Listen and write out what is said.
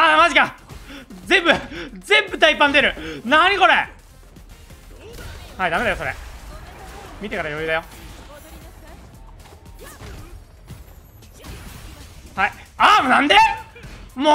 あーマジか。全部全部タイパン出る。何これ。はいダメだよそれ。見てから余裕だよ。はい。あーなんで？もう